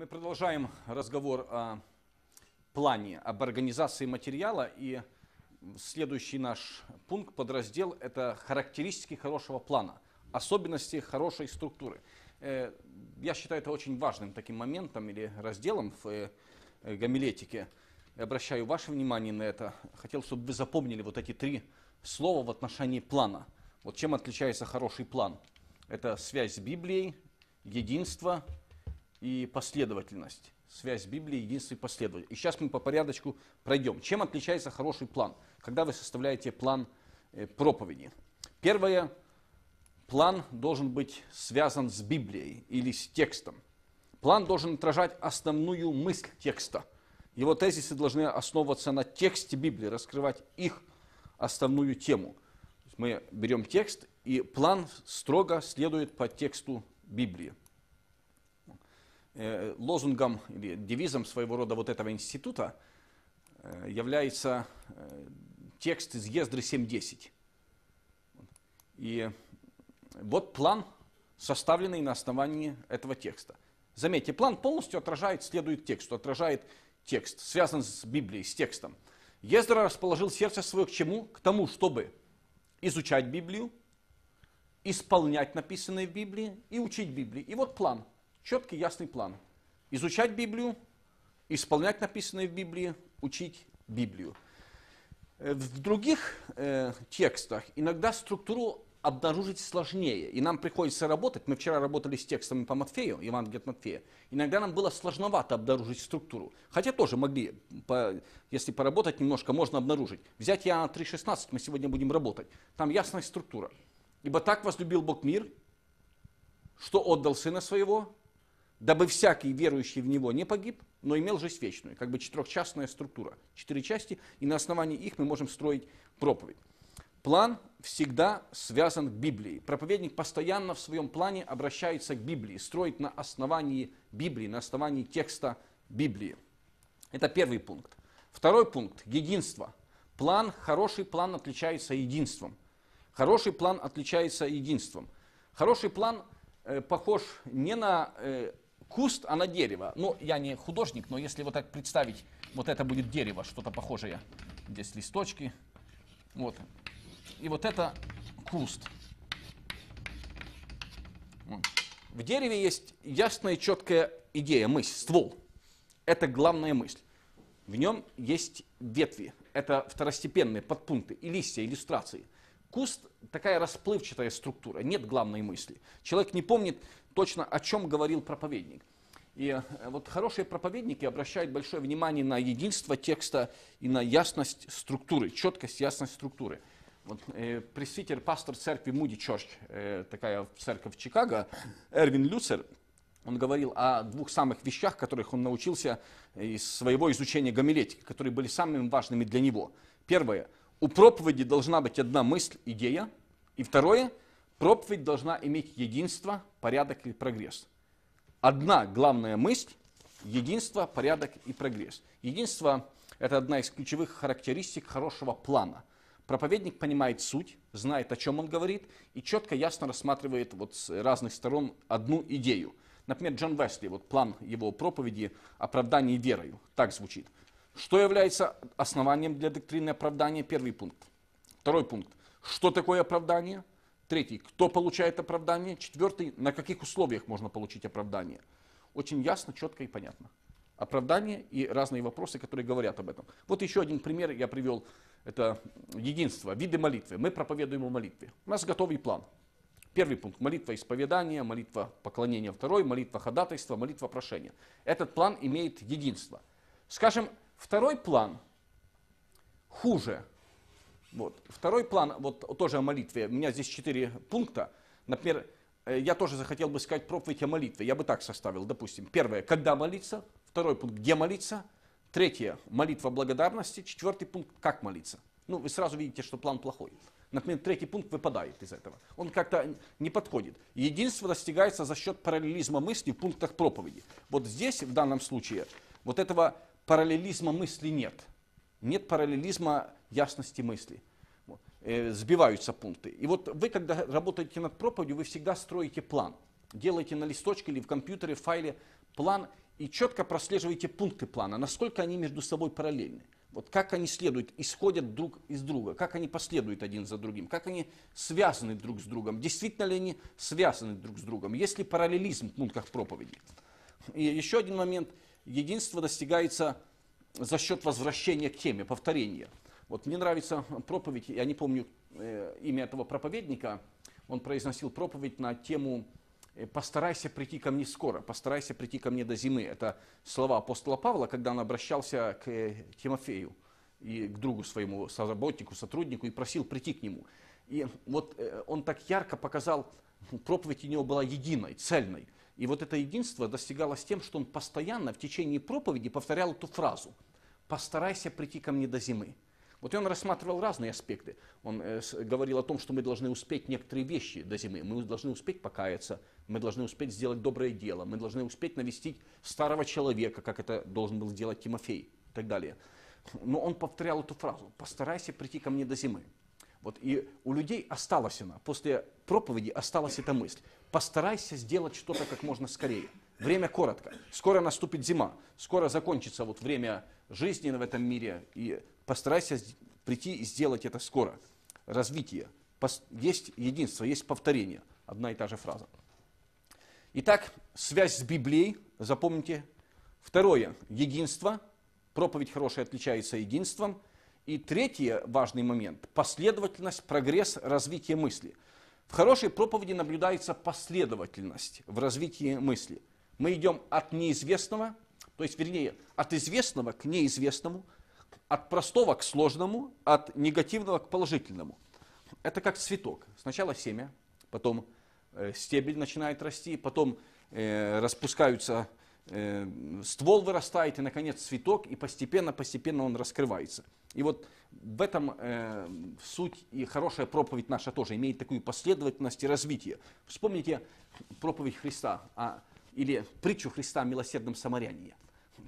Мы продолжаем разговор о плане, об организации материала. И следующий наш пункт, подраздел, это характеристики хорошего плана, особенности хорошей структуры. Э, я считаю это очень важным таким моментом или разделом в э, гомилетике. Я обращаю ваше внимание на это. Хотел, чтобы вы запомнили вот эти три слова в отношении плана. Вот чем отличается хороший план? Это связь с Библией, единство и последовательность. Связь Библии, единство и последовательность. И сейчас мы по порядочку пройдем. Чем отличается хороший план? Когда вы составляете план э, проповеди. Первое, план должен быть связан с Библией или с текстом. План должен отражать основную мысль текста. Его тезисы должны основываться на тексте Библии, раскрывать их основную тему. Мы берем текст, и план строго следует по тексту Библии. Э, лозунгом или девизом своего рода вот этого института э, является э, текст из Ездры 7.10. И вот план, составленный на основании этого текста. Заметьте, план полностью отражает, следует тексту, отражает текст, связан с Библией, с текстом. Ездра расположил сердце свое к чему? К тому, чтобы изучать Библию, исполнять написанное в Библии и учить Библии. И вот план, четкий, ясный план. Изучать Библию, исполнять написанное в Библии, учить Библию. Э, в других э, текстах иногда структуру обнаружить сложнее. И нам приходится работать. Мы вчера работали с текстами по Матфею, Евангелие от Матфея. Иногда нам было сложновато обнаружить структуру. Хотя тоже могли, по, если поработать немножко, можно обнаружить. Взять Иоанна 3,16, мы сегодня будем работать. Там ясная структура. Ибо так возлюбил Бог мир, что отдал Сына Своего, дабы всякий верующий в Него не погиб, но имел жизнь вечную. Как бы четырехчастная структура. Четыре части, и на основании их мы можем строить проповедь. План всегда связан к Библии. Проповедник постоянно в своем плане обращается к Библии, строит на основании Библии, на основании текста Библии. Это первый пункт. Второй пункт – единство. План, хороший план отличается единством. Хороший план отличается единством. Хороший план э, похож не на э, куст, а на дерево. Ну, я не художник, но если вот так представить, вот это будет дерево, что-то похожее. Здесь листочки. Вот. И вот это куст. В дереве есть ясная четкая идея, мысль, ствол. Это главная мысль. В нем есть ветви, это второстепенные подпункты и листья, иллюстрации. Куст такая расплывчатая структура, нет главной мысли. Человек не помнит точно, о чем говорил проповедник. И э, вот хорошие проповедники обращают большое внимание на единство текста и на ясность структуры, четкость, ясность структуры. Вот, э, пресвитер, пастор церкви Муди Чорч, э, такая церковь Чикаго, Эрвин Люцер, он говорил о двух самых вещах, которых он научился из своего изучения гомилетики, которые были самыми важными для него. Первое. У проповеди должна быть одна мысль, идея. И второе. Проповедь должна иметь единство, порядок и прогресс. Одна главная мысль, единство, порядок и прогресс. Единство – это одна из ключевых характеристик хорошего плана – Проповедник понимает суть, знает, о чем он говорит, и четко, ясно рассматривает вот с разных сторон одну идею. Например, Джон Весли, вот план его проповеди «Оправдание верою», так звучит. Что является основанием для доктрины оправдания? Первый пункт. Второй пункт. Что такое оправдание? Третий. Кто получает оправдание? Четвертый. На каких условиях можно получить оправдание? Очень ясно, четко и понятно. Оправдание и разные вопросы, которые говорят об этом. Вот еще один пример я привел это единство, виды молитвы. Мы проповедуем о молитве. У нас готовый план. Первый пункт – молитва исповедания, молитва поклонения. Второй – молитва ходатайства, молитва прошения. Этот план имеет единство. Скажем, второй план хуже. Вот. Второй план, вот тоже о молитве. У меня здесь четыре пункта. Например, э, я тоже захотел бы сказать проповедь о молитве. Я бы так составил, допустим. Первое – когда молиться. Второй пункт – где молиться. Третье – молитва благодарности. Четвертый пункт – как молиться. Ну, вы сразу видите, что план плохой. Например, третий пункт выпадает из этого. Он как-то не подходит. Единство достигается за счет параллелизма мысли в пунктах проповеди. Вот здесь, в данном случае, вот этого параллелизма мысли нет. Нет параллелизма ясности мысли. Э, сбиваются пункты. И вот вы, когда работаете над проповедью, вы всегда строите план. Делаете на листочке или в компьютере, в файле план и четко прослеживаете пункты плана, насколько они между собой параллельны. Вот как они следуют, исходят друг из друга, как они последуют один за другим, как они связаны друг с другом, действительно ли они связаны друг с другом, есть ли параллелизм в пунктах проповеди. И еще один момент, единство достигается за счет возвращения к теме, повторения. Вот мне нравится проповедь, я не помню э, имя этого проповедника, он произносил проповедь на тему Э, постарайся прийти ко мне скоро, постарайся прийти ко мне до зимы. Это слова апостола Павла, когда он обращался к э, Тимофею и к другу своему, соработнику, сотруднику, и просил прийти к нему. И вот он так ярко показал, проповедь у него была единой, цельной. И вот это единство достигалось тем, что он постоянно в течение проповеди повторял эту фразу «постарайся прийти ко мне до зимы». Вот и он рассматривал разные аспекты. Он э, говорил о том, что мы должны успеть некоторые вещи до зимы. Мы должны успеть покаяться, мы должны успеть сделать доброе дело, мы должны успеть навестить старого человека, как это должен был сделать Тимофей и так далее. Но он повторял эту фразу «постарайся прийти ко мне до зимы». Вот, и у людей осталась она, после проповеди осталась эта мысль. Постарайся сделать что-то как можно скорее. Время коротко. Скоро наступит зима. Скоро закончится вот время жизни в этом мире. И постарайся прийти и сделать это скоро. Развитие. Есть единство, есть повторение. Одна и та же фраза. Итак, связь с Библией, запомните. Второе, единство. Проповедь хорошая отличается единством. И третий важный момент – последовательность, прогресс, развитие мысли. В хорошей проповеди наблюдается последовательность в развитии мысли. Мы идем от неизвестного, то есть, вернее, от известного к неизвестному – от простого к сложному, от негативного к положительному. Это как цветок. Сначала семя, потом э, стебель начинает расти, потом э, распускаются, э, ствол вырастает, и, наконец, цветок, и постепенно-постепенно он раскрывается. И вот в этом суть и хорошая проповедь наша тоже имеет такую последовательность и развитие. Вспомните проповедь Христа, а, или притчу Христа о милосердном самарянине.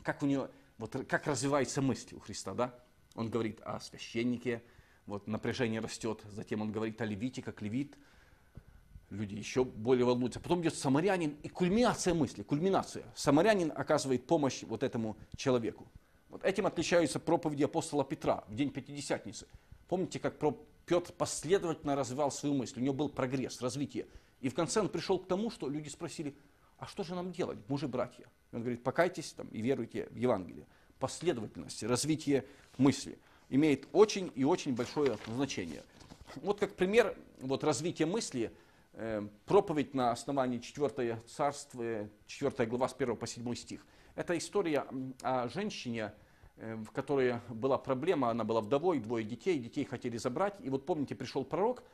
Как у нее вот как развивается мысль у Христа, да? Он говорит о священнике, вот напряжение растет, затем он говорит о левите, как левит, люди еще более волнуются. Потом идет самарянин и кульминация мысли, кульминация. Самарянин оказывает помощь вот этому человеку. Вот этим отличаются проповеди апостола Петра в день Пятидесятницы. Помните, как Петр последовательно развивал свою мысль, у него был прогресс, развитие. И в конце он пришел к тому, что люди спросили, а что же нам делать, мужи братья? Он говорит, покайтесь там, и веруйте в Евангелие. Последовательность, развитие мысли имеет очень и очень большое значение. Вот как пример вот, развития мысли, э, проповедь на основании 4 царства, 4 глава с 1 по 7 стих. Это история о женщине, э, в которой была проблема, она была вдовой, двое детей, детей хотели забрать. И вот помните, пришел пророк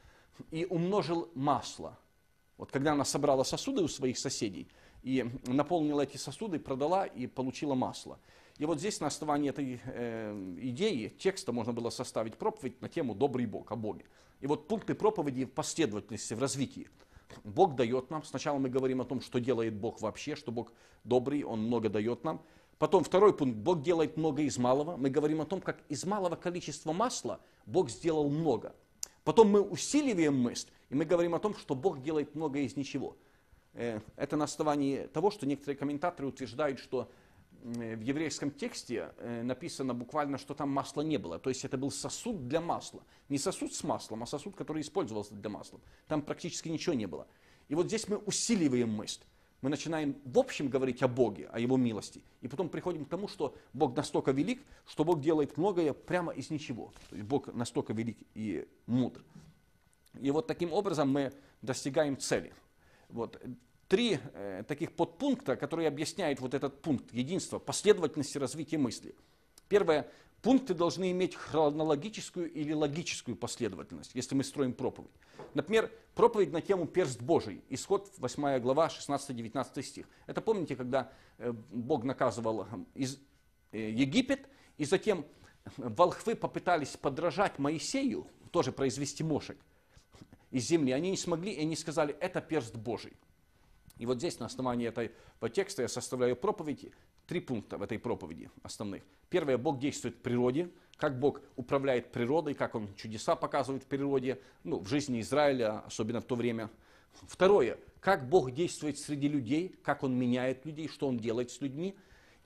и умножил масло. Вот когда она собрала сосуды у своих соседей, и наполнила эти сосуды, продала и получила масло. И вот здесь на основании этой э, идеи, текста можно было составить проповедь на тему «Добрый Бог», о Боге. И вот пункты проповеди в последовательности, в развитии. Бог дает нам, сначала мы говорим о том, что делает Бог вообще, что Бог добрый, Он много дает нам. Потом второй пункт, Бог делает много из малого. Мы говорим о том, как из малого количества масла Бог сделал много. Потом мы усиливаем мысль, и мы говорим о том, что Бог делает много из ничего. Э, это на основании того, что некоторые комментаторы утверждают, что в еврейском тексте э, написано буквально, что там масла не было. То есть это был сосуд для масла. Не сосуд с маслом, а сосуд, который использовался для масла. Там практически ничего не было. И вот здесь мы усиливаем мысль. Мы начинаем в общем говорить о Боге, о Его милости. И потом приходим к тому, что Бог настолько велик, что Бог делает многое прямо из ничего. То есть Бог настолько велик и мудр. И вот таким образом мы достигаем цели. Вот три э, таких подпункта, которые объясняют вот этот пункт единства, последовательности развития мысли. Первое. Пункты должны иметь хронологическую или логическую последовательность, если мы строим проповедь. Например, проповедь на тему «Перст Божий», исход 8 глава, 16-19 стих. Это помните, когда э, Бог наказывал э, из, э, Египет, и затем волхвы попытались подражать Моисею, тоже произвести мошек из земли. Они не смогли, и они сказали, это перст Божий. И вот здесь на основании этого текста я составляю проповеди, три пункта в этой проповеди основных. Первое, Бог действует в природе, как Бог управляет природой, как Он чудеса показывает в природе, ну, в жизни Израиля, особенно в то время. Второе, как Бог действует среди людей, как Он меняет людей, что Он делает с людьми.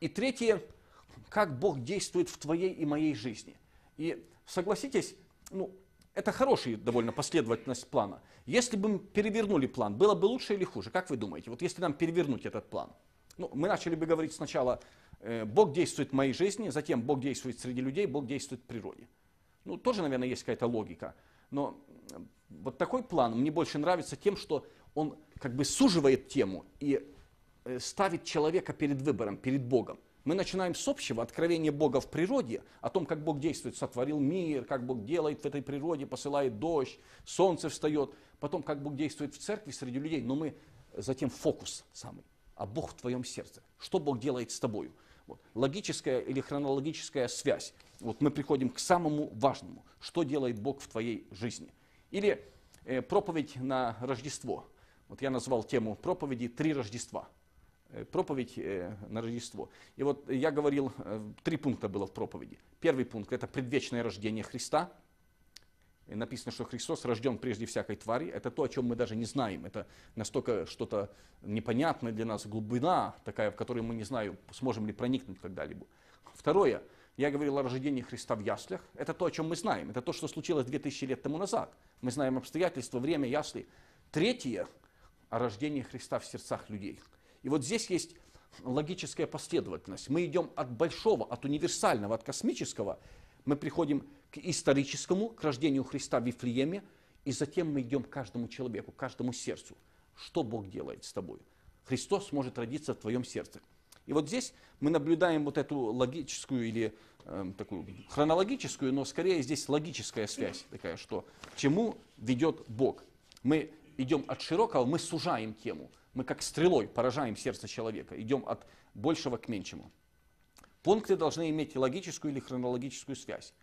И третье, как Бог действует в твоей и моей жизни. И согласитесь, ну, это хорошая довольно последовательность плана. Если бы мы перевернули план, было бы лучше или хуже? Как вы думаете? Вот если нам перевернуть этот план. Ну, мы начали бы говорить сначала, э, Бог действует в моей жизни, затем Бог действует среди людей, Бог действует в природе. Ну, тоже, наверное, есть какая-то логика. Но вот такой план мне больше нравится тем, что он как бы суживает тему и э, ставит человека перед выбором, перед Богом. Мы начинаем с общего откровения Бога в природе, о том, как Бог действует, сотворил мир, как Бог делает в этой природе, посылает дождь, солнце встает, потом, как Бог действует в церкви среди людей, но мы затем фокус самый, а Бог в твоем сердце, что Бог делает с тобою. Вот. Логическая или хронологическая связь. Вот мы приходим к самому важному, что делает Бог в твоей жизни. Или э, проповедь на Рождество. Вот я назвал тему проповеди «Три Рождества». Э, проповедь э, на Рождество. И вот я говорил, э, три пункта было в проповеди. Первый пункт – это предвечное рождение Христа. И написано, что Христос рожден прежде всякой твари. Это то, о чем мы даже не знаем. Это настолько что-то непонятное для нас, глубина такая, в которой мы не знаем, сможем ли проникнуть когда-либо. Второе, я говорил о рождении Христа в яслях. Это то, о чем мы знаем. Это то, что случилось 2000 лет тому назад. Мы знаем обстоятельства, время, ясли. Третье, о рождении Христа в сердцах людей – и вот здесь есть логическая последовательность. Мы идем от большого, от универсального, от космического, мы приходим к историческому, к рождению Христа в Вифлееме, и затем мы идем к каждому человеку, к каждому сердцу. Что Бог делает с тобой? Христос может родиться в твоем сердце. И вот здесь мы наблюдаем вот эту логическую или э, такую хронологическую, но скорее здесь логическая связь такая, что к чему ведет Бог. Мы идем от широкого, мы сужаем тему – мы как стрелой поражаем сердце человека, идем от большего к меньшему. Пункты должны иметь логическую или хронологическую связь.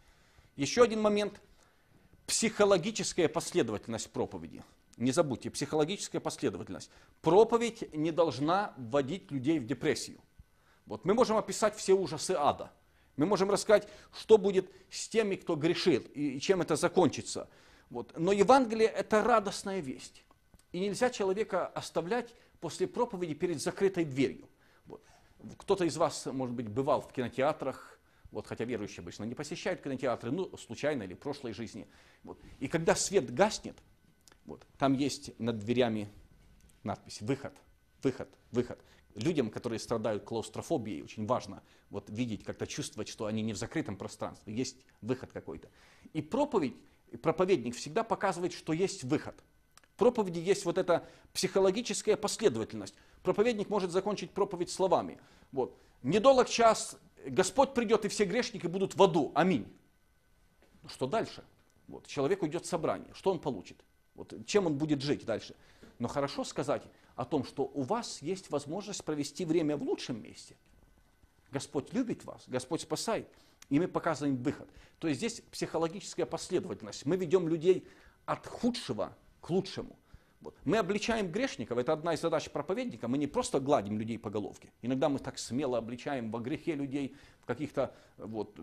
Еще один момент – психологическая последовательность проповеди. Не забудьте, психологическая последовательность. Проповедь не должна вводить людей в депрессию. Вот мы можем описать все ужасы ада. Мы можем рассказать, что будет с теми, кто грешит, и чем это закончится. Вот. Но Евангелие – это радостная весть. И нельзя человека оставлять после проповеди перед закрытой дверью. Вот. Кто-то из вас, может быть, бывал в кинотеатрах, вот, хотя верующие обычно не посещают кинотеатры, ну, случайно или в прошлой жизни. Вот. И когда свет гаснет, вот, там есть над дверями надпись «Выход», «Выход», «Выход». Людям, которые страдают клаустрофобией, очень важно вот, видеть, как-то чувствовать, что они не в закрытом пространстве, есть выход какой-то. И проповедь, проповедник всегда показывает, что есть выход – проповеди есть вот эта психологическая последовательность. Проповедник может закончить проповедь словами. Вот. Недолг час, Господь придет, и все грешники будут в аду. Аминь. Ну, что дальше? Вот. Человек уйдет в собрание. Что он получит? Вот. Чем он будет жить дальше? Но хорошо сказать о том, что у вас есть возможность провести время в лучшем месте. Господь любит вас, Господь спасает, и мы показываем выход. То есть здесь психологическая последовательность. Мы ведем людей от худшего к лучшему. Вот. Мы обличаем грешников, это одна из задач проповедника, мы не просто гладим людей по головке. Иногда мы так смело обличаем во грехе людей, в каких-то вот,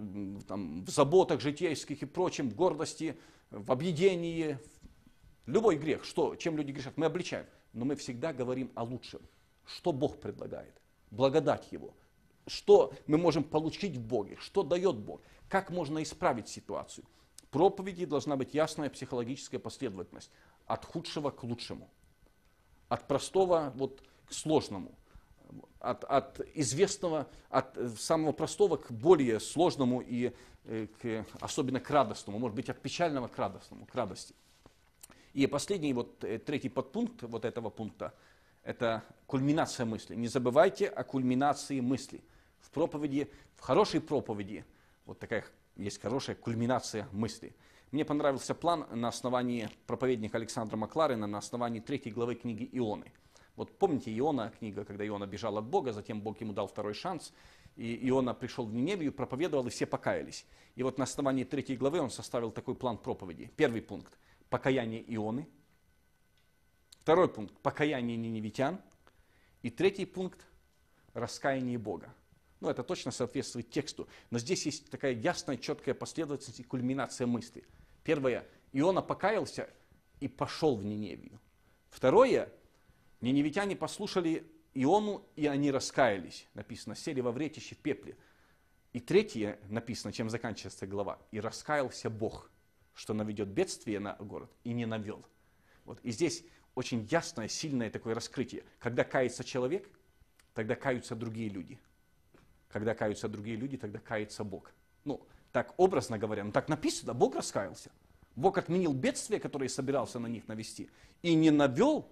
там, в заботах житейских и прочем, в гордости, в объедении. Любой грех, что, чем люди грешат, мы обличаем. Но мы всегда говорим о лучшем. Что Бог предлагает? Благодать Его. Что мы можем получить в Боге? Что дает Бог? Как можно исправить ситуацию? Проповеди должна быть ясная психологическая последовательность от худшего к лучшему, от простого вот, к сложному, от, от известного, от самого простого к более сложному и э, к, особенно к радостному, может быть, от печального к радостному, к радости. И последний, вот э, третий подпункт вот этого пункта, это кульминация мысли. Не забывайте о кульминации мысли. В проповеди, в хорошей проповеди, вот такая есть хорошая кульминация мысли – мне понравился план на основании проповедника Александра Макларина, на основании третьей главы книги Ионы. Вот помните Иона, книга, когда Иона бежал от Бога, затем Бог ему дал второй шанс, и Иона пришел в Ниневию, проповедовал, и все покаялись. И вот на основании третьей главы он составил такой план проповеди. Первый пункт – покаяние Ионы. Второй пункт – покаяние ниневитян. И третий пункт – раскаяние Бога. Ну, это точно соответствует тексту. Но здесь есть такая ясная, четкая последовательность и кульминация мысли. Первое. Иона покаялся и пошел в Ниневию. Второе. Ниневитяне послушали Иону, и они раскаялись. Написано, сели во вретище в пепле. И третье написано, чем заканчивается глава. И раскаялся Бог, что наведет бедствие на город, и не навел. Вот. И здесь очень ясное, сильное такое раскрытие. Когда кается человек, тогда каются другие люди. Когда каются другие люди, тогда кается Бог. Ну, так образно говоря, ну так написано, Бог раскаялся. Бог отменил бедствие, которое собирался на них навести, и не навел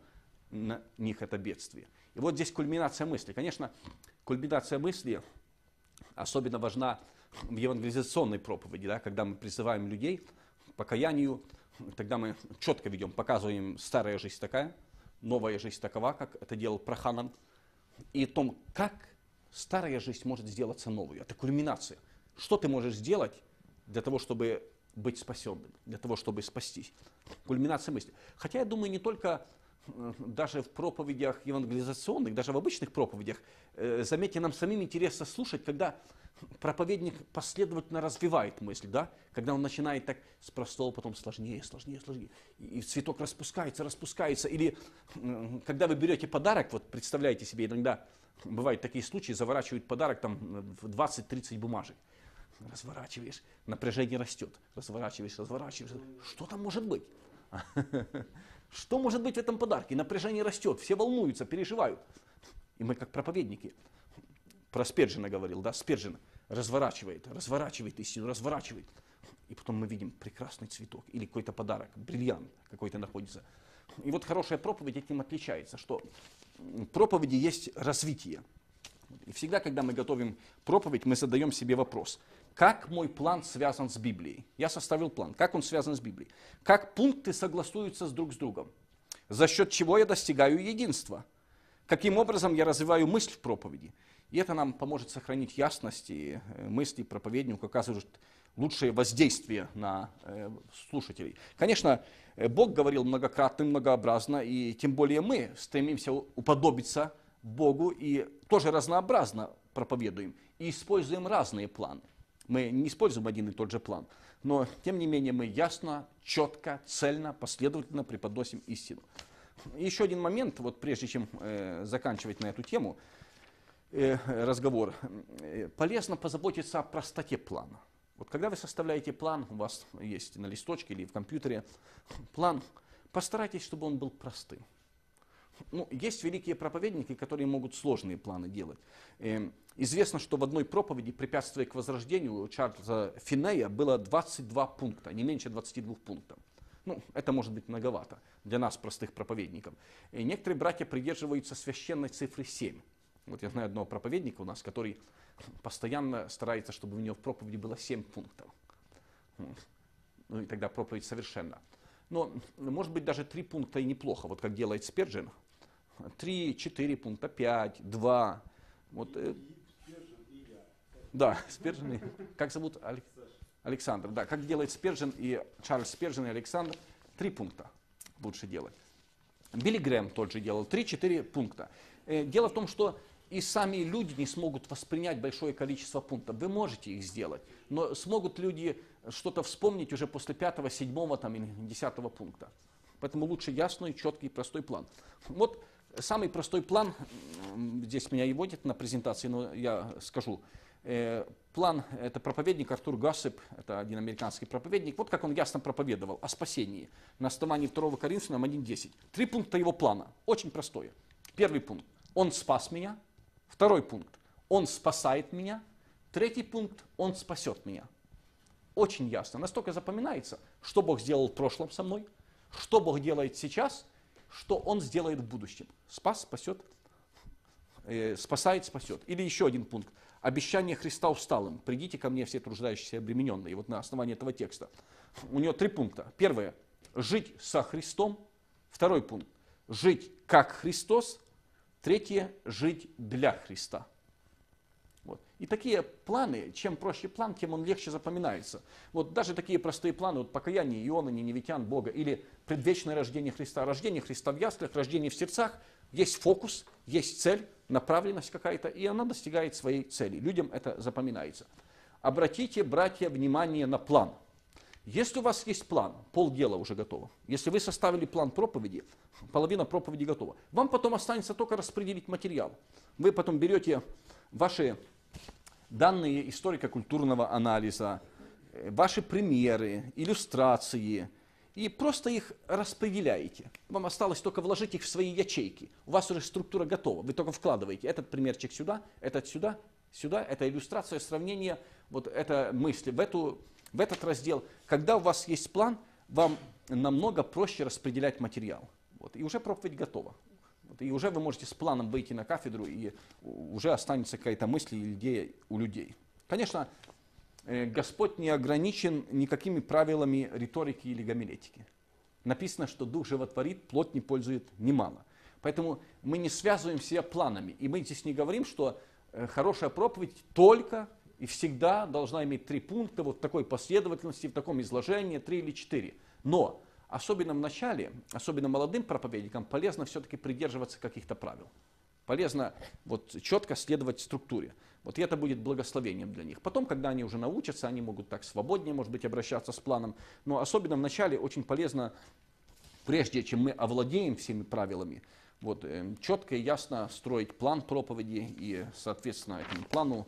на них это бедствие. И вот здесь кульминация мысли. Конечно, кульминация мысли особенно важна в евангелизационной проповеди, да, когда мы призываем людей к покаянию, тогда мы четко ведем, показываем старая жизнь такая, новая жизнь такова, как это делал Проханан, и о том, как старая жизнь может сделаться новой. Это кульминация. Что ты можешь сделать для того, чтобы быть спасенным, для того, чтобы спастись? Кульминация мысли. Хотя я думаю, не только э, даже в проповедях евангелизационных, даже в обычных проповедях, э, заметьте, нам самим интересно слушать, когда проповедник последовательно развивает мысль, да? когда он начинает так с простого, потом сложнее, сложнее, сложнее, и цветок распускается, распускается, или когда вы берете подарок, вот представляете себе, иногда бывают такие случаи, заворачивают подарок там в 20-30 бумажек, разворачиваешь, напряжение растет, разворачиваешь, разворачиваешь, что там может быть? Что может быть в этом подарке? Напряжение растет, все волнуются, переживают. И мы как проповедники про Спержина говорил, да, Спержин разворачивает, разворачивает истину, разворачивает. И потом мы видим прекрасный цветок или какой-то подарок, бриллиант какой-то находится. И вот хорошая проповедь этим отличается, что проповеди есть развитие. И всегда, когда мы готовим проповедь, мы задаем себе вопрос, как мой план связан с Библией? Я составил план, как он связан с Библией? Как пункты согласуются с друг с другом? За счет чего я достигаю единства? Каким образом я развиваю мысль в проповеди? И это нам поможет сохранить ясность и э, мысли проповеднику, оказывает лучшее воздействие на э, слушателей. Конечно, э, Бог говорил многократно и многообразно, и тем более мы стремимся уподобиться Богу и тоже разнообразно проповедуем и используем разные планы. Мы не используем один и тот же план, но тем не менее мы ясно, четко, цельно, последовательно преподносим истину. Еще один момент, вот прежде чем э, заканчивать на эту тему, Э, разговор, э, полезно позаботиться о простоте плана. Вот когда вы составляете план, у вас есть на листочке или в компьютере план, постарайтесь, чтобы он был простым. Ну, есть великие проповедники, которые могут сложные планы делать. Э, известно, что в одной проповеди «Препятствие к возрождению» у Чарльза Финея было 22 пункта, не меньше 22 пунктов. Ну, это может быть многовато для нас, простых проповедников. И некоторые братья придерживаются священной цифры 7. Вот я знаю одного проповедника у нас, который постоянно старается, чтобы у него в проповеди было 7 пунктов. Ну и тогда проповедь совершенно. Но, может быть, даже 3 пункта и неплохо, вот как делает Спержин. 3, 4 пункта, 5, 2. Вот, э, да, Спержин. Как зовут? Александр. Да, как делает Спержин и Чарльз Спержин и Александр. Три пункта лучше делать. Билли Грэм тот же делал. 3-4 пункта. Э, дело в том, что и сами люди не смогут воспринять большое количество пунктов. Вы можете их сделать, но смогут люди что-то вспомнить уже после пятого, седьмого там, или десятого пункта. Поэтому лучше ясный, четкий, простой план. Вот самый простой план, здесь меня и водит на презентации, но я скажу. Э, план, это проповедник Артур Гассеп, это один американский проповедник. Вот как он ясно проповедовал о спасении на основании 2 Коринфянам 1.10. Три пункта его плана, очень простое. Первый пункт. Он спас меня, Второй пункт. Он спасает меня. Третий пункт. Он спасет меня. Очень ясно. Настолько запоминается, что Бог сделал в прошлом со мной, что Бог делает сейчас, что Он сделает в будущем. Спас, спасет, э, спасает, спасет. Или еще один пункт. Обещание Христа усталым. Придите ко мне все труждающиеся и обремененные. Вот на основании этого текста. У него три пункта. Первое. Жить со Христом. Второй пункт. Жить как Христос. Третье – жить для Христа. Вот. И такие планы, чем проще план, тем он легче запоминается. Вот даже такие простые планы, вот покаяние Иона, Ниневитян, Бога, или предвечное рождение Христа, рождение Христа в яслях, рождение в сердцах, есть фокус, есть цель, направленность какая-то, и она достигает своей цели. Людям это запоминается. Обратите, братья, внимание на план. Если у вас есть план, полдела уже готово. Если вы составили план проповеди, половина проповеди готова. Вам потом останется только распределить материал. Вы потом берете ваши данные историко-культурного анализа, э, ваши примеры, иллюстрации, и просто их распределяете. Вам осталось только вложить их в свои ячейки. У вас уже структура готова. Вы только вкладываете этот примерчик сюда, этот сюда, сюда. Это иллюстрация, сравнение, вот это мысли в, эту, в этот раздел. Когда у вас есть план, вам намного проще распределять материал. Вот, и уже проповедь готова. Вот, и уже вы можете с планом выйти на кафедру, и уже останется какая-то мысль или идея у людей. Конечно, Э, Господь не ограничен никакими правилами риторики или гомилетики. Написано, что дух животворит, плоть не пользует немало. Поэтому мы не связываем себя планами. И мы здесь не говорим, что э, хорошая проповедь только и всегда должна иметь три пункта, вот такой последовательности, в таком изложении, три или четыре. Но, особенно в начале, особенно молодым проповедникам, полезно все-таки придерживаться каких-то правил. Полезно вот, четко следовать структуре. Вот и это будет благословением для них. Потом, когда они уже научатся, они могут так свободнее, может быть, обращаться с планом. Но особенно в начале очень полезно, прежде чем мы овладеем всеми правилами, вот, э, четко и ясно строить план проповеди и, соответственно, этому плану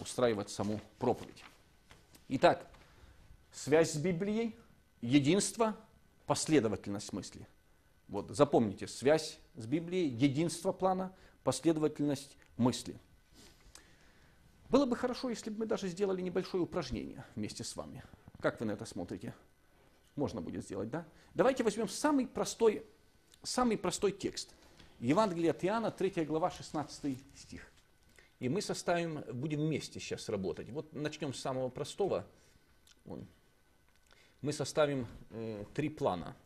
устраивать саму проповедь. Итак, связь с Библией, единство, последовательность мысли. Вот, запомните, связь с Библией, единство плана, последовательность мысли – было бы хорошо, если бы мы даже сделали небольшое упражнение вместе с вами. Как вы на это смотрите? Можно будет сделать, да? Давайте возьмем самый простой, самый простой текст. Евангелие от Иоанна, 3 глава, 16 стих. И мы составим, будем вместе сейчас работать. Вот начнем с самого простого. Мы составим э, три плана.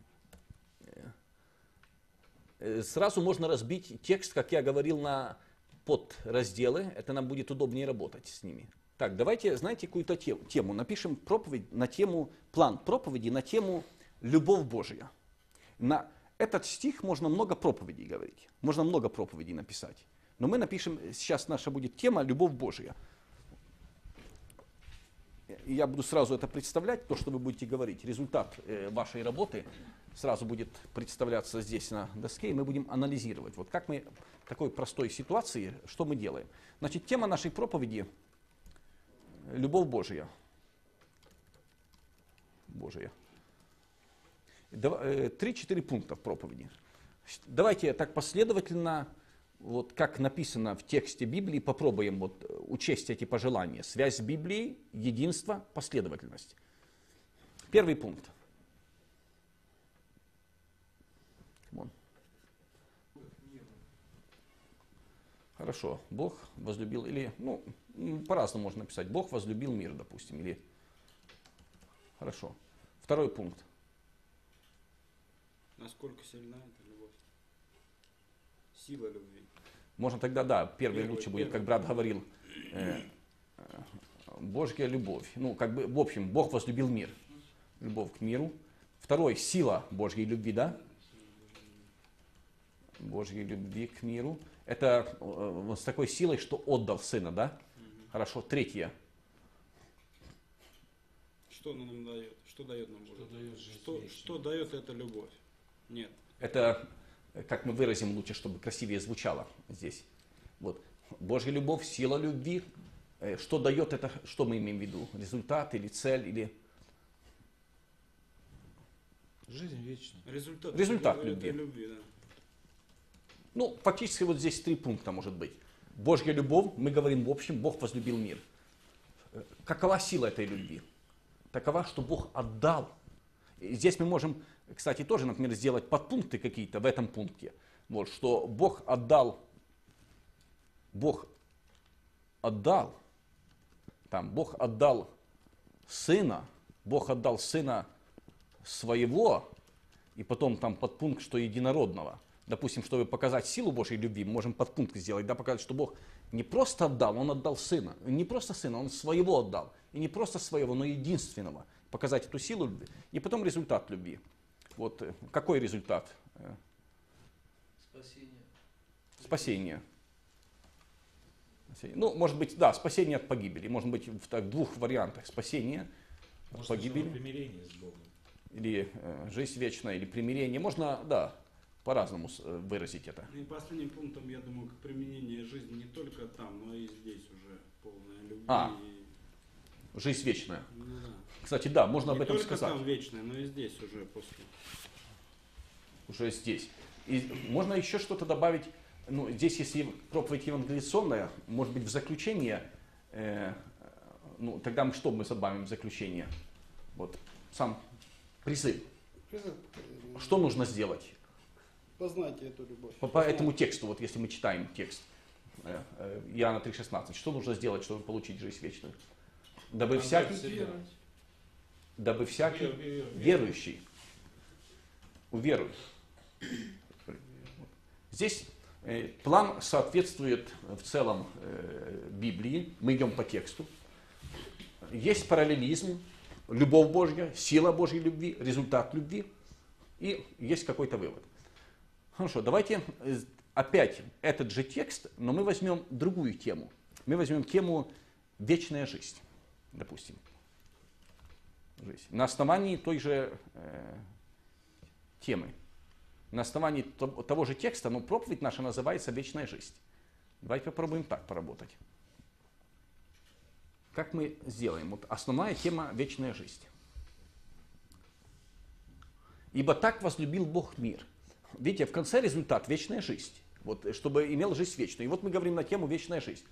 Э, сразу можно разбить текст, как я говорил, на под разделы, это нам будет удобнее работать с ними. Так, давайте, знаете, какую-то тему. Напишем проповедь на тему, план проповеди на тему «Любовь Божия». На этот стих можно много проповедей говорить, можно много проповедей написать. Но мы напишем, сейчас наша будет тема «Любовь Божия». И я буду сразу это представлять, то, что вы будете говорить. Результат э, вашей работы сразу будет представляться здесь на доске, и мы будем анализировать. Вот как мы такой простой ситуации, что мы делаем? Значит, тема нашей проповеди – любовь Божия. Божия. Э, три-четыре пункта в проповеди. Давайте так последовательно, вот как написано в тексте Библии, попробуем вот учесть эти пожелания. Связь с Библией, единство, последовательность. Первый пункт. Вон. Хорошо, Бог возлюбил, или, ну, по-разному можно написать, Бог возлюбил мир, допустим, или... Хорошо. Второй пункт. Naсколько сильна любовь? Сила любви. Можно тогда, да, первый, первый лучше будет, как брат говорил, э, э, Божья любовь. Ну, как бы, в общем, Бог возлюбил мир. Любовь к миру. Второй, сила Божьей любви, да? Божьей любви к миру. Это э, с такой силой, что отдал сына, да? Хорошо. Третье. Что он нам дает? Что дает нам Бог? Что дает, что, что дает эта любовь? Нет. Это, как мы выразим лучше, чтобы красивее звучало здесь. Вот. Божья любовь, сила любви. Э, что дает это, что мы имеем в виду? Результат или цель, или... Жизнь вечная. Результат, Результат любви. любви да. Ну, фактически вот здесь три пункта может быть. Божья любовь, мы говорим в общем, Бог возлюбил мир. Какова сила этой любви? Такова, что Бог отдал. И здесь мы можем, кстати, тоже, например, сделать подпункты какие-то в этом пункте. Вот, что Бог отдал, Бог отдал, там, Бог отдал сына, Бог отдал сына своего, и потом там подпункт, что единородного – допустим, чтобы показать силу Божьей любви, мы можем подпункт сделать, да, показать, что Бог не просто отдал, Он отдал Сына. Не просто Сына, Он своего отдал. И не просто своего, но единственного. Показать эту силу любви. И потом результат любви. Вот э, какой результат? Спасение. Спасение. Ну, может быть, да, спасение от погибели. Может быть, в так, двух вариантах. Спасение Может, погибели. примирение с Богом. Или э, жизнь вечная, или примирение. Можно, да, по-разному э, выразить это. Ну И последним пунктом, я думаю, к применению жизни не только там, но и здесь уже полная любви. А. и- Жизнь вечная. ну да. Кстати, да, можно не об этом только сказать. там вечная, но и здесь уже после. Уже здесь. И можно еще что-то добавить. Ну, здесь, если проповедь евангелиционная, может быть, в заключение, э, ну, тогда мы что мы добавим в заключение? Вот сам призыв. Что нужно сделать? Познайте эту любовь. По, по этому тексту, вот если мы читаем текст э, э, Иоанна 3,16, что нужно сделать, чтобы получить жизнь вечную? Дабы всякий, дабы всякий Вер- вер- вер- верующий уверует. Здесь э, план соответствует в целом э, Библии. Мы идем по тексту. Есть параллелизм, любовь Божья, сила Божьей любви, результат любви. И есть какой-то вывод. Хорошо, давайте э, опять этот же текст, но мы возьмем другую тему. Мы возьмем тему вечная жизнь, допустим. Жизнь. На основании той же э, темы, на основании то- того же текста, но проповедь наша называется «Вечная жизнь». Давайте попробуем так поработать. Как мы сделаем? Вот основная тема «Вечная жизнь». Ибо так возлюбил Бог мир. Видите, в конце результат – вечная жизнь. Вот, чтобы имел жизнь вечную. И вот мы говорим на тему «Вечная жизнь».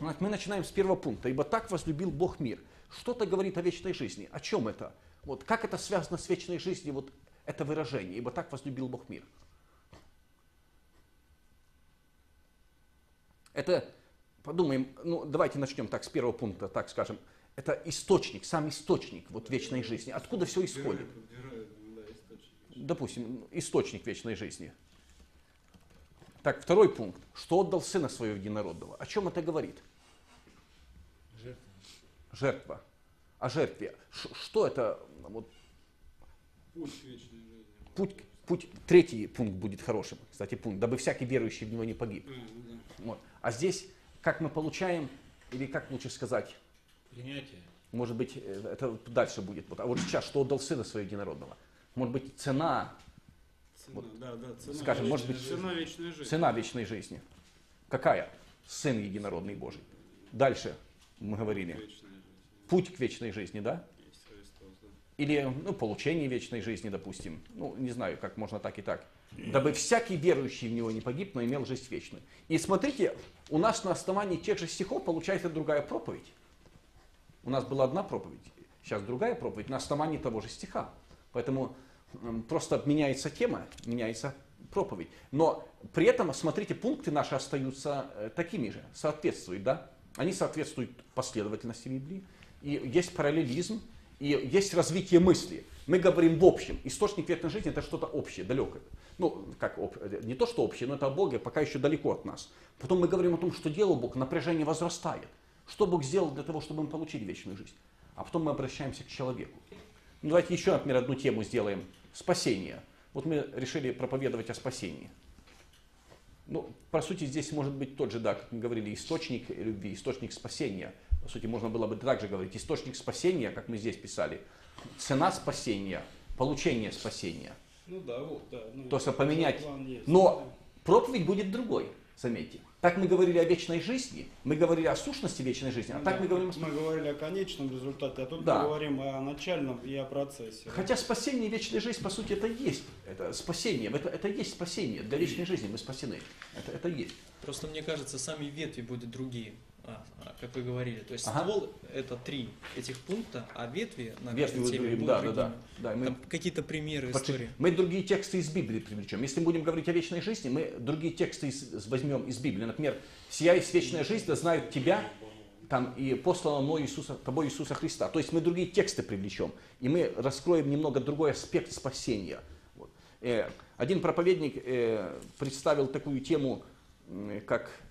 Мы начинаем с первого пункта. «Ибо так возлюбил Бог мир». Что-то говорит о вечной жизни. О чем это? Вот, как это связано с вечной жизнью, вот это выражение «Ибо так возлюбил Бог мир». Это, подумаем, ну давайте начнем так с первого пункта, так скажем. Это источник, сам источник вот вечной жизни. Откуда все исходит? Допустим, источник вечной жизни. Так, второй пункт. Что отдал Сына Своего Единородного? О чем это говорит? Жертва. О жертве. Ш- что это? Вот, Путь к вечной жизни. путь, путь, третий пункт будет хорошим, кстати, пункт. Дабы всякий верующий в него не погиб. Вот. А здесь, как мы получаем, или как лучше сказать, Принятие. может быть, э, это дальше будет. Вот. А вот сейчас, что отдал Сына Своего Единородного? Может быть, цена, Цена, Вот, да, да, цена скажем, может быть, цена вечной жизни. цена вечной жизни. Какая? Сын Единородный Божий. Дальше мы говорили. Путь к вечной жизни, да? Или ну, получение вечной жизни, допустим. Ну, не знаю, как можно так и так. Дабы всякий верующий в него не погиб, но имел жизнь вечную. И смотрите, у нас на основании тех же стихов получается другая проповедь. У нас была одна проповедь, сейчас другая проповедь на основании того же стиха. Поэтому просто меняется тема, меняется проповедь. Но при этом, смотрите, пункты наши остаются э, такими же, соответствуют, да? Они соответствуют последовательности Библии. И есть параллелизм, и есть развитие мысли. Мы говорим в общем. Источник вечной жизни это что-то общее, далекое. Ну, как не то, что общее, но это о Боге пока еще далеко от нас. Потом мы говорим о том, что делал Бог, напряжение возрастает. Что Бог сделал для того, чтобы мы получили вечную жизнь. А потом мы обращаемся к человеку. Ну, давайте еще, например, одну тему сделаем. Спасение. Вот мы решили проповедовать о спасении. Ну, по сути, здесь может быть тот же, да, как мы говорили, источник любви, источник спасения. По сути, можно было бы также говорить, источник спасения, как мы здесь писали, цена спасения, получение спасения. Ну да, вот, да. Ну, То есть поменять. есть. Но проповедь будет другой, заметьте. Так мы говорили о вечной жизни, мы говорили о сущности вечной жизни, а Ну так да, мы говорим о мы говорили о конечном результате, а тут Да. мы говорим о начальном и о процессе. Хотя спасение и вечная жизнь, по сути, это есть. Это спасение. Это, это есть спасение. Для вечной жизни мы спасены. Это, это есть. Просто мне кажется, сами ветви будут другие, как вы говорили. То есть Ага. ствол это три этих пункта, а ветви на Ветви каждой теме будут да, да, другими. да. да. мы, какие-то примеры почти- истории. мы другие тексты из Библии привлечем. Если мы будем говорить о вечной жизни, мы другие тексты из- возьмем из Библии. Например, «Сия есть вечная жизнь, да знают тебя, там, и послано мной Иисуса, тобой Иисуса Христа». То есть мы другие тексты привлечем, и мы раскроем немного другой аспект спасения. Вот. Э, Один проповедник э, представил такую тему, м, как э,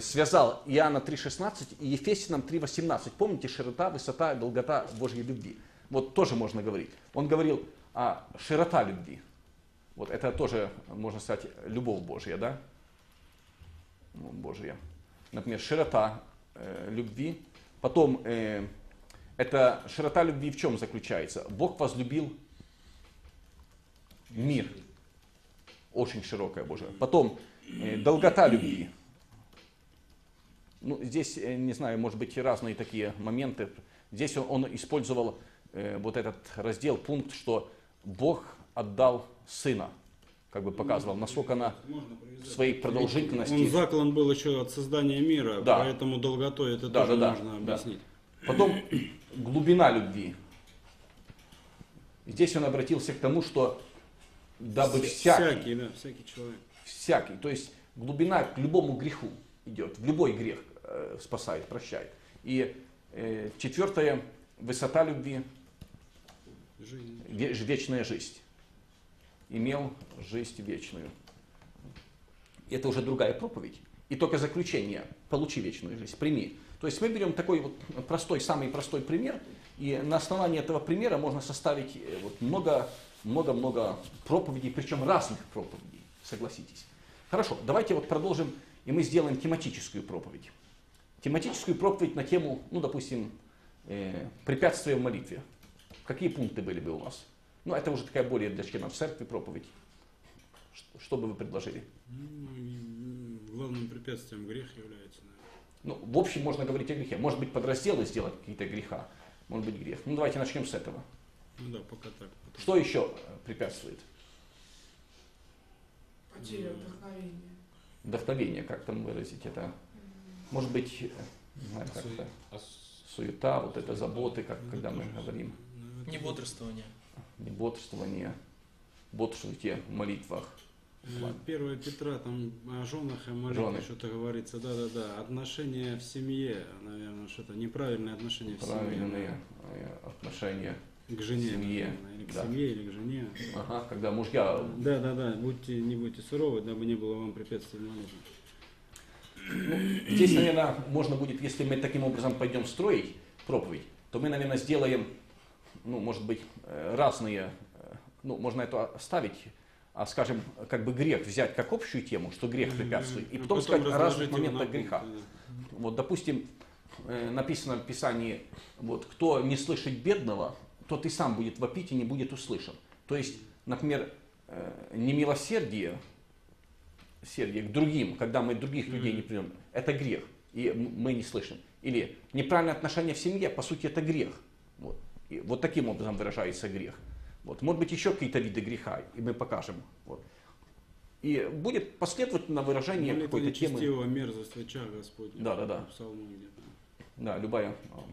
связал Иоанна 3.16 и Ефесянам 3.18. Помните, широта, высота, долгота Божьей любви. Вот тоже можно говорить. Он говорил о широта любви. Вот это тоже, можно сказать, любовь Божья, да? Ну, Божья. Например, широта э, любви. Потом э, Это широта любви в чем заключается? Бог возлюбил мир. Очень широкая Божия. Потом э, долгота любви. Ну, здесь, э, не знаю, может быть, разные такие моменты. Здесь он, он использовал э, вот этот раздел, пункт, что Бог отдал Сына. Как бы показывал, насколько она в своей продолжительности. Он заклан был еще от создания мира, Да. поэтому долготой это Да, тоже да, можно да. объяснить. Потом глубина любви. Здесь он обратился к тому, что дабы всякий, Всякий, да, всякий человек. всякий, то есть глубина к любому греху идет, в любой грех спасает, прощает. И э, четвертое, высота любви, Жизнь. вечная жизнь. Имел жизнь вечную. Это уже другая проповедь. И только заключение. Получи вечную жизнь, прими. То есть мы берем такой вот простой, самый простой пример, и на основании этого примера можно составить э, вот много, много-много проповедей, причем разных проповедей, согласитесь. Хорошо, давайте вот продолжим, и мы сделаем тематическую проповедь. Тематическую проповедь на тему, ну, допустим, э, препятствия в молитве. Какие пункты были бы у вас? Ну, это уже такая более для членов церкви проповедь. Что, что бы вы предложили? Ну, главным препятствием грех является, наверное. Ну, в общем, можно говорить о грехе. Может быть, подразделы сделать какие-то греха. Может быть, грех. Ну, давайте начнем с этого. Ну да, пока так. потом. Что еще э, препятствует? Потеря вдохновения. Вдохновение, как там выразить это? Может быть, э, не знаю, как это, А суета, вот это заботы, как когда мы говорим. Ну, Не бодрствование. Не бодрствование, бодрствуйте в молитвах. Э, Ладно. 1 Петра, там о женах и молитве что-то говорится. Да-да-да. Отношения в семье, наверное, что-то неправильное отношение в семье. Правильные э, отношения. К жене. семье, наверное, Или к да. семье, или к жене. Ага, когда мужья Да-да-да. Будьте, не будьте суровы, дабы не было вам препятствий в молитве. Ну, здесь, наверное, можно будет, если мы таким образом пойдем строить проповедь, то мы, наверное, сделаем, ну, может быть, э, разные, э, ну, можно это оставить, а, скажем, как бы грех взять как общую тему, что грех препятствует, и А потом сказать о разных моментах греха. Вот, допустим, э, написано в Писании, вот, кто не слышит бедного, тот и сам будет вопить и не будет услышан. То есть, например, немилосердие, сердие к другим, когда мы других людей не примем, это грех, и мы не слышим. Или неправильное отношение в семье, по сути, это грех. Вот, и вот таким образом выражается грех. Вот. Может быть, еще какие-то виды греха, и мы покажем. Вот. И будет последовательно выражение какой-то темы. мерзость очах Господня. Да, да, да. Да, любая а,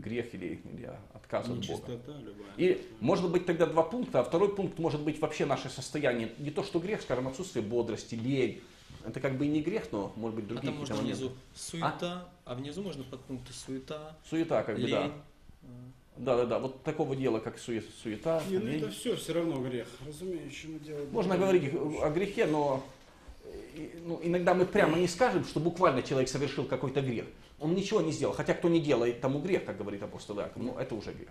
грех или, или отказ от Бога. Любая. И может быть тогда два пункта, а второй пункт может быть вообще наше состояние. Не то, что грех, скажем, отсутствие бодрости, лень. Это как бы и не грех, но может быть А другие там можно внизу суета, а? внизу можно подпункты суета, Суета, как бы, да. лень. Да, да, да. Вот такого дела, как суе- суета. Не, ну лень. это все все равно грех. Разумеющему дело. Можно говорить о грехе, но ну, иногда мы прямо не скажем, что буквально человек совершил какой-то грех. Он ничего не сделал. Хотя кто не делает, тому грех, как говорит апостол Иаков. Ну, это уже грех.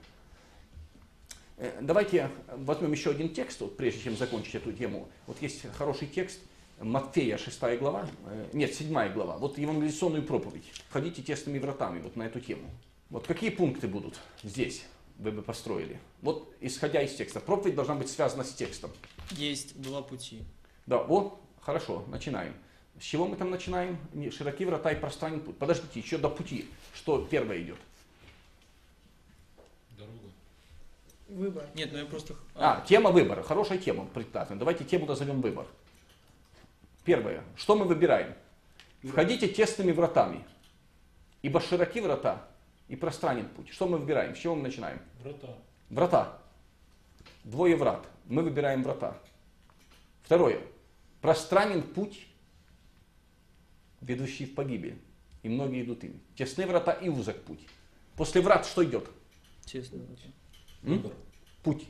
Э, Давайте возьмем еще один текст, вот, прежде чем закончить эту тему. Вот есть хороший текст, Матфея 6 глава, э, нет, 7 глава. Вот евангелизационную проповедь. Входите тесными вратами вот на эту тему. Вот какие пункты будут здесь вы бы построили? Вот исходя из текста. Проповедь должна быть связана с текстом. Есть два пути. Да, вот, хорошо, начинаем. С чего мы там начинаем? Не, Широки врата и пространен путь. Подождите, еще до пути. Что первое идет? Дорога. Выбор. Нет, ну я просто... А, тема выбора. Хорошая тема, прекрасно. Давайте тему назовем выбор. Первое. Что мы выбираем? Входите тесными вратами. Ибо широки врата и пространен путь. Что мы выбираем? С чего мы начинаем? Врата. Врата. Двое врат. Мы выбираем врата. Второе. Пространен путь, ведущий в погибель. И многие идут им. Тесны врата и узок путь. После врат что идет? М? Выбор. Путь.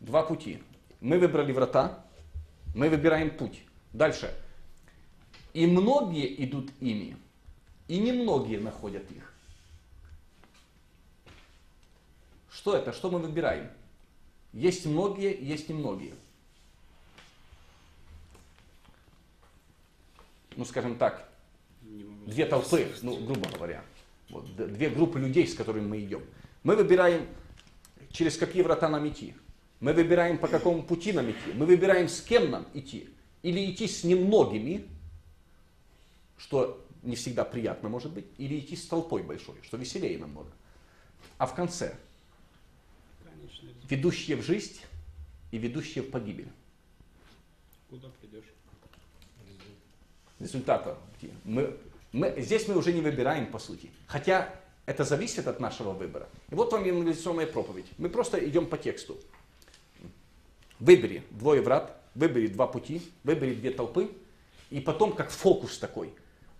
Два пути. Мы выбрали врата, мы выбираем путь. Дальше. И многие идут ими, и немногие находят их. Что это? Что мы выбираем? Есть многие, есть немногие. Ну, скажем так, две толпы, ну, грубо говоря. Вот, две группы людей, с которыми мы идем. Мы выбираем, через какие врата нам идти. Мы выбираем, по какому пути нам идти. Мы выбираем, с кем нам идти. Или идти с немногими, что не всегда приятно может быть, или идти с толпой большой, что веселее намного. А в конце, Конечно, ведущие в жизнь и ведущие в погибель. Куда придешь? Результата. Мы, мы, здесь мы уже не выбираем, по сути. Хотя это зависит от нашего выбора. И вот вам инвестиционная проповедь. Мы просто идем по тексту. Выбери двое врат, выбери два пути, выбери две толпы, и потом, как фокус такой,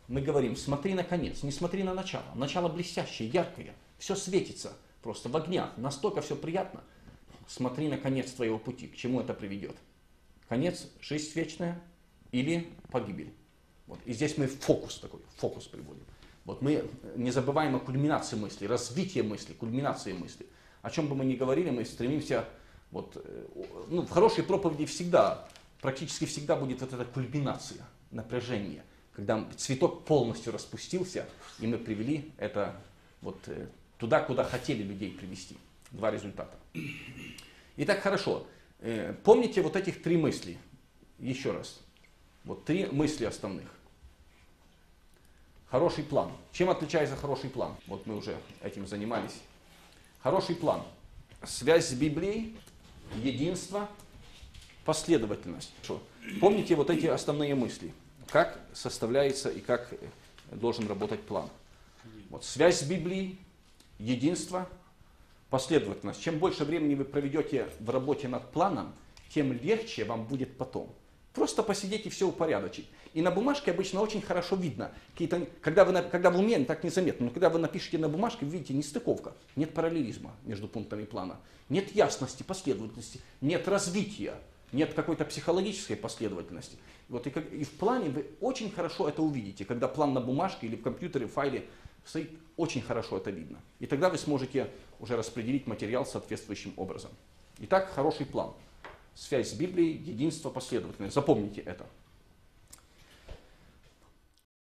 мы говорим, смотри на конец, не смотри на начало. Начало блестящее, яркое, все светится просто в огнях, настолько все приятно. Смотри на конец твоего пути, к чему это приведет. Конец – жизнь вечная или погибель. Вот. И здесь мы фокус такой, фокус приводим. Вот мы не забываем о кульминации мысли, развитии мысли, кульминации мысли. О чем бы мы ни говорили, мы стремимся, вот, э, ну, в хорошей проповеди всегда, практически всегда будет вот эта кульминация, напряжение, когда цветок полностью распустился, и мы привели это вот э, туда, куда хотели людей привести. Два результата. Итак, хорошо. Э, Помните вот этих три мысли? Еще раз. Вот три мысли основных. Хороший план. Чем отличается хороший план? Вот мы уже этим занимались. Хороший план. Связь с Библией, единство, последовательность. Что? Помните вот эти основные мысли. Как составляется и как должен работать план. Вот связь с Библией, единство, последовательность. Чем больше времени вы проведете в работе над планом, тем легче вам будет потом. Просто посидеть и все упорядочить. И на бумажке обычно очень хорошо видно. Какие-то, когда, вы, когда в уме так незаметно, но когда вы напишете на бумажке, вы видите нестыковка, нет параллелизма между пунктами плана, нет ясности, последовательности, нет развития, нет какой-то психологической последовательности. Вот и, как- и в плане вы очень хорошо это увидите, когда план на бумажке или в компьютере, в файле стоит, очень хорошо это видно. И тогда вы сможете уже распределить материал соответствующим образом. Итак, хороший план. Связь с Библией, единство, последовательность. Запомните это.